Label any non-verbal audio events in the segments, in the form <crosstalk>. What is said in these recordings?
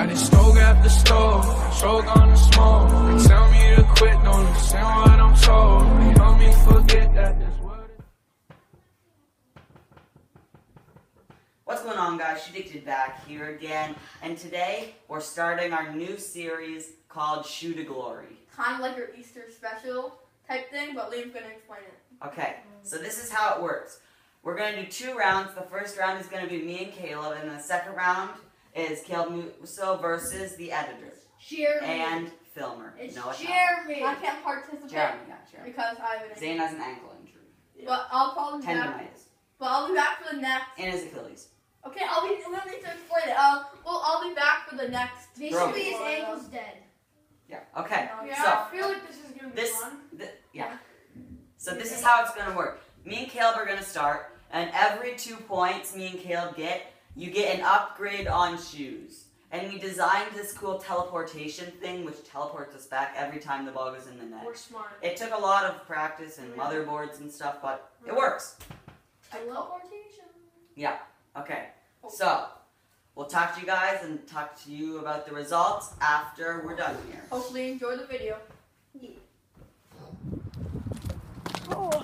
Got it stove after stove, stroke on the smoke. They tell me to quit, don't understand what I'm told. They help me forget that this world is. What's going on, guys? Addicted back here again, and today we're starting our new series called Shoe to Glory. kind of like your Easter special type thing, but Liam's gonna explain it. Okay, so this is how it works. We're going to do two rounds. The first round is going to be me and Caleb, and the second round is Caleb Musso versus the editor Jeremy. and filmer. it's Noah Tower. Jeremy. I can't participate Jeremy, yeah, Jeremy. because I have an Zane has an ankle injury, But I'll probably be back. tendonitis, But I'll be back for the next. and his Achilles. Okay, I'll be. Let me to explain it. Um, well, I'll be back for the next. Basically, his ankle's dead. Yeah. Okay. Yeah, So I feel like this is gonna be this, fun. th- yeah. So this is how it's gonna work. Me and Caleb are gonna start, and every two points me and Caleb get, you get an upgrade on shoes. And we designed this cool teleportation thing, which teleports us back every time the ball goes in the net. We're smart. It took a lot of practice and motherboards and stuff, but it works. Teleportation. Yeah. Okay. Oh. So we'll talk to you guys and talk to you about the results after we're done here. Hopefully, you enjoy the video. I'll oh,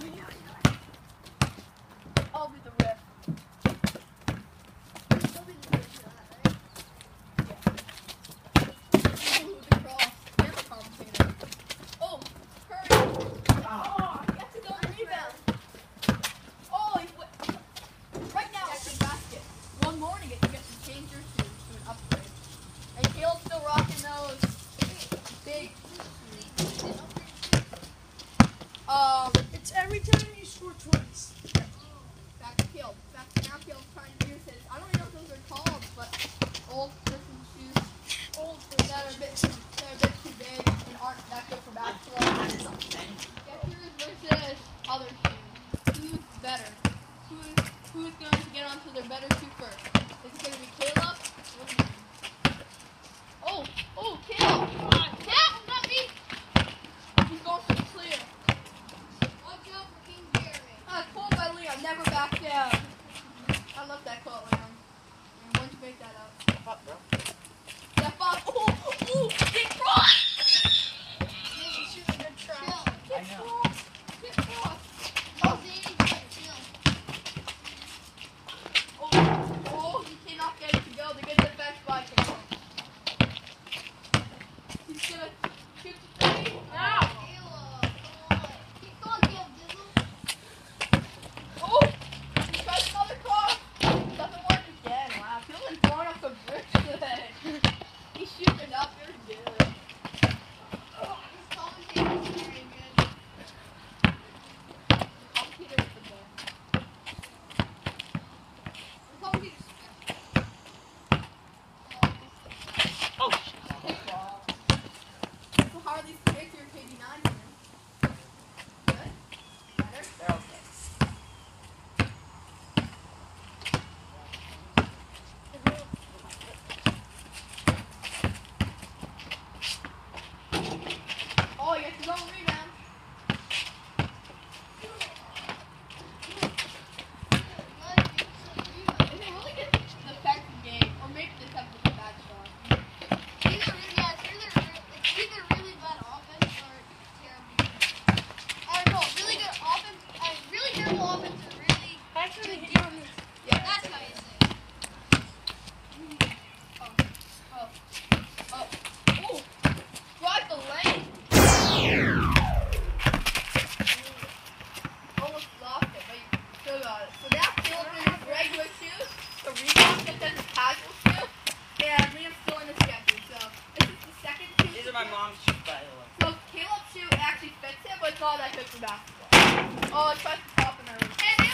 Oh, it's tries to pop in there. Hey, man,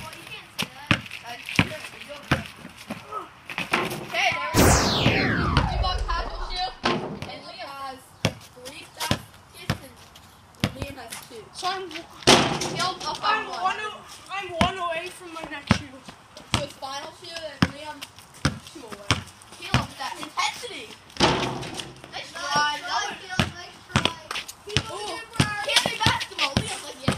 well, you can't say that. That's good. We go. Okay, there we go. Reebok casual shoe, and Liam has three baskets, and Liam has two. So I'm, Caleb's up by I'm one. one, o- I'm one away from my next shoe. So his final shoe, and Liam two away. Caleb with that intensity. Nice try. Nice. Nice try. Keep up the Ooh. good work. Can't be basketball. Liam's like, yes,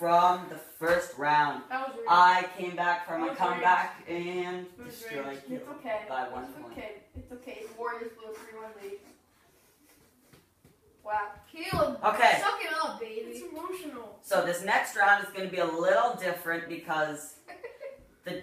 from the first round. That was weird. I came back from a That was comeback and destroyed weird. you It's okay. by one it's point. okay. It's okay. Warriors blew a 3-1 lead. Wow. Caleb, Okay. suck it up, baby. It's emotional. So this next round is going to be a little different because <laughs> the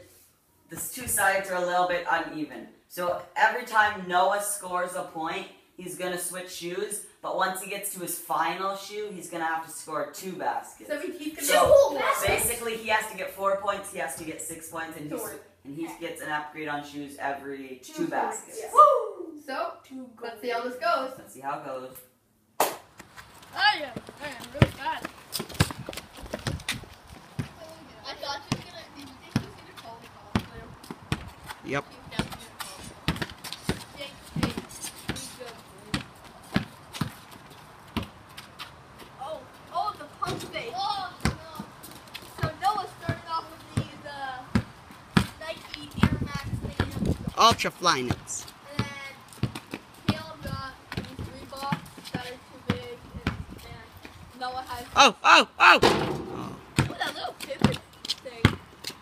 the two sides are a little bit uneven. So every time Noah scores a point, he's going to switch shoes. But once he gets to his final shoe, he's going to have to score two baskets. So he's gonna So, get Basically, he has to get four points. He has to get six points, and, he's, and he gets an upgrade on shoes every two, Two baskets. points. Woo! So, Two let's see how this goes. Let's see how it goes. I am. I am really bad. I thought you were gonna. Did you think he was gonna call me call? Yep. He was definitely gonna call. Jake, Jake, he's good. Oh, oh, the pump fake. Oh, no. So Noah started off with these uh, Nike Air Max things. Ultra Flyknits. And then Caleb got these Reeboks that are too big, and, and Noah has Oh, oh, oh! oh. oh, that little pivot thing.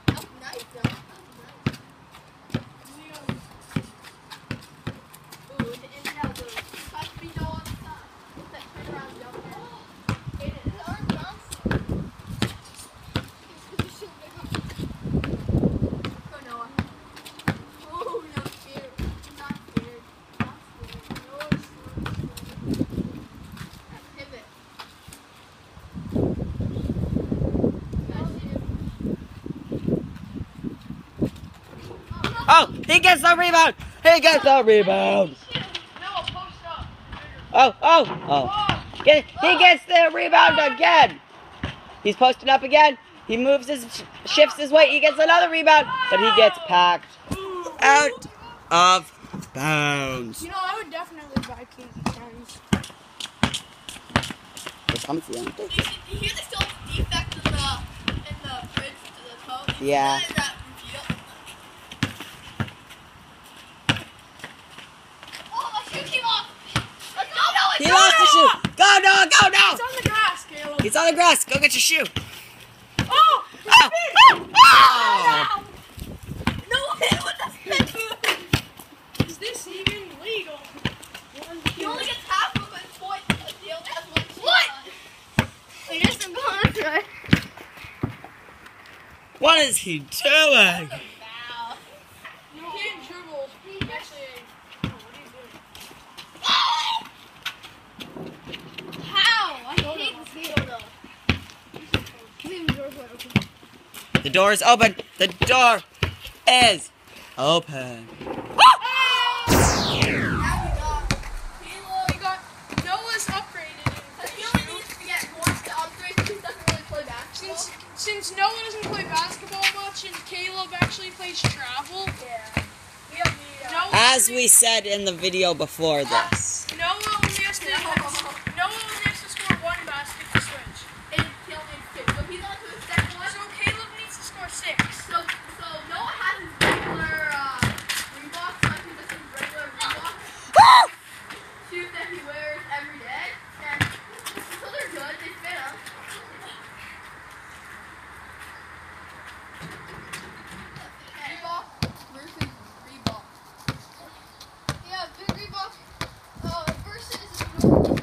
That's nice, though. That's nice. Ooh, it's an in and out move. Has to be Noah on the side. It's that turnaround jumper. It is. Arm bouncing. Go Noah. Oh, not scared. Not scared. Not scared. Noah's scared. That pivot. Oh, he gets the rebound! He gets the rebound! No, post up. Oh, oh, oh. Get, he gets the rebound again! He's posting up again. He moves his, shifts his weight. He gets another rebound, but he gets packed out of bounds. You know, I would definitely buy Casey Jones. I'm feeling You, see, you hear the still defect in the in the bridge to the toe? Yeah. That is that reveal. My shoe came off. Let's go, Noah. He lost his shoe. Go, Noah, go, It's on the grass, Caleb. He's on the grass. Go get your shoe. Oh! Oh, oh, oh. Noah hit with the spin Is this even legal? He only gets half of his point. He only has one What? I guess I'm going right. What is he doing? Wow. You can't dribble. Actually, oh, what are you doing? How? I hate this game though. The door is open. The door is open. Now we got Caleb. We got Noah's upgraded. Because he only needs to get more to upgrade because he doesn't really play basketball. Since since Noah doesn't play basketball much and Caleb actually plays travel, yeah. We don't need uh, As we said in the video before this. So, so Noah has his regular uh, Reeboks, like his just his regular Reebok. <gasps> shoes that he wears every day. And so they're good, they fit him. Reebok versus Reebok. Yeah, big Reebok uh, versus North.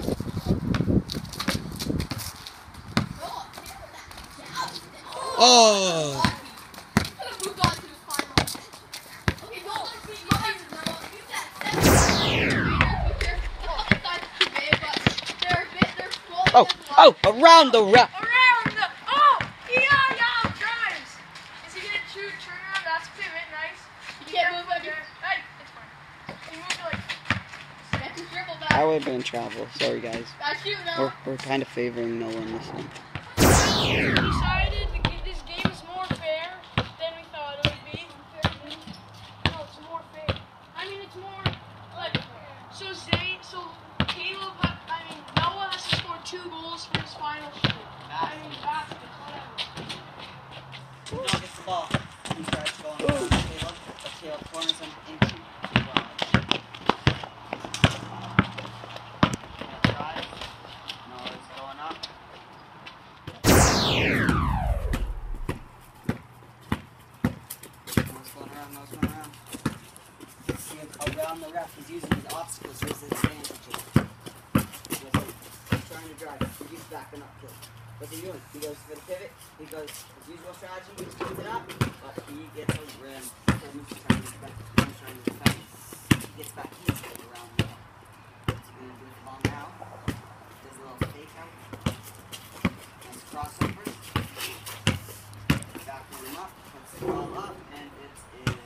Oh. Oh, oh, around the rack. Around the. Oh! Yeah, yeah, drives! Is he gonna shoot turn around? That's pivot, nice. You can't move it. Yeah. Hey, it's fine. He moved it like. That's his dribble I would have been in travel. Sorry, guys. That's you We're, we're kind of favoring Noah in this one. We decided the g- this game is more fair than we thought it would be. No, it's more fair. I mean, it's more like so. Zay, so Caleb, ha- I mean Noah has to score two goals for his final shoot. I mean baskets, whatever. Noah gets the ball. He starts going around Caleb, but Caleb corners him into the line. Caleb drives. Noah's going up. Noah's going around, Noah's going around. Around the ref. He's using his obstacles as his advantages. He's trying to drive. He's backing up. Caleb. What's he doing? He goes for the pivot. He goes his usual strategy. He puts it up, but he gets a rim. Coleman's trying to defend. Coleman's trying to defend. He gets back. He's going around. What's he gonna do the ball now? Does a little fake out. Nice crossover. Backing him up. Puts the ball up, and it's in.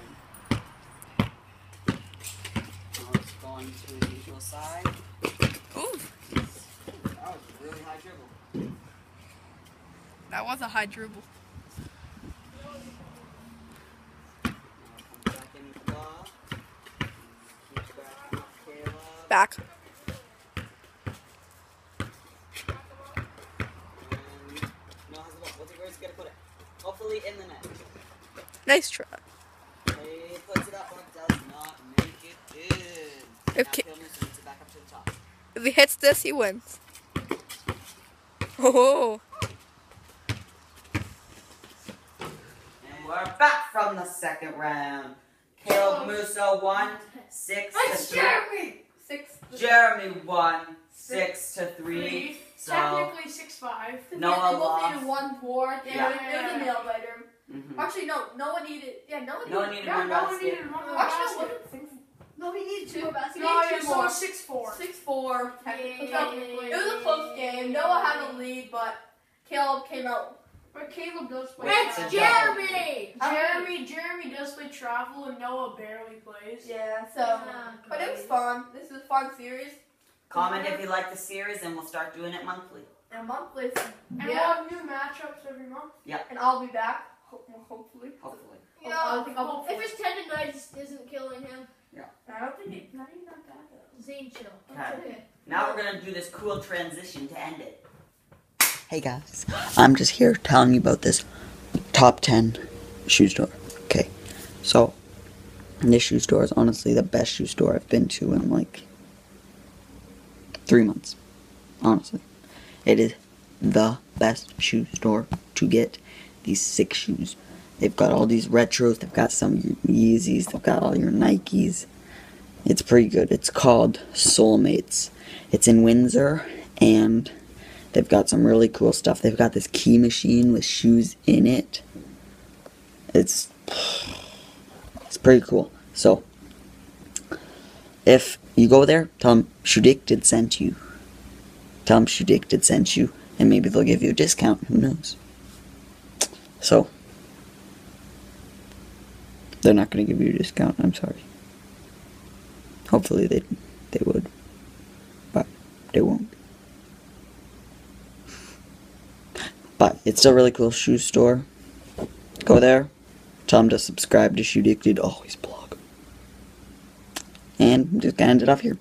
Now it's going to his usual side. Ooh. That was a really high dribble. That was a high dribble. Back Nice with the ball. Keeps backing up Caleb. Back. And no has the ball. What's he, where's he gonna put it? Hopefully in the net. Nice try. He puts it up, but does not make it in. If now Ca- Caleb needs to get it back up to the top. If he hits this, he wins. Oh, And we're back from the second round. Caleb Musso won six to three. Jeremy. Six. Jeremy won six to three. So Technically six five. Noah yeah, they both needed one board. Yeah, Yeah. it was- a nail biter. mhm. Actually, no. No one needed. Yeah, no one no one needed. needed Yeah, one no one basket. needed one more Actually, no, basket. wasn't six. No, he needed two more. No, he yeah, two more. six four. Six four. technically. So, Technically. It was a close game. Noah had the lead, but Caleb came out. But Caleb does play. It's travel. Jeremy! Jeremy, Jeremy does play travel, and Noah barely plays. Yeah. So, but it was fun. This is a fun series. Comment if you like the series, and we'll start doing it monthly. And monthly. And we'll have new matchups every month. Yeah. And I'll be back. ho- hopefully. Hopefully. You know, I'll- If his tendonitis isn't killing him. Yeah. I don't think it. Not even not bad though. Zane chill. Okay. Now we're gonna do this cool transition to end it. Hey guys, I'm just here telling you about this top 10 shoe store. Okay, so this shoe store is honestly the best shoe store I've been to in like three months. Honestly, it is the best shoe store to get these sick shoes. They've got all these retros, they've got some Yeezys, they've got all your Nikes. It's pretty good. It's called Soulmates. It's in Windsor and they've got some really cool stuff. They've got this key machine with shoes in it. It's it's pretty cool. So if you go there, tell them did sent you. Tell them did sent you, and maybe they'll give you a discount. Who knows? So they're not going to give you a discount. I'm sorry. Hopefully they they would, but they won't. But it's a really cool shoe store. Go there. Tell them to subscribe to Shoeddicted Always oh, blog. And I'm just gonna end it off here.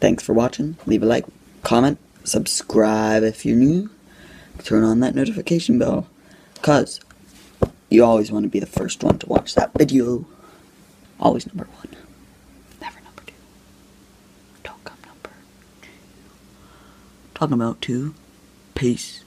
Thanks for watching. Leave a like, comment, subscribe if you're new. Turn on that notification bell. Cause you always want to be the first one to watch that video. Always number one. Never number two. Don't come number two. Talking about two. Peace.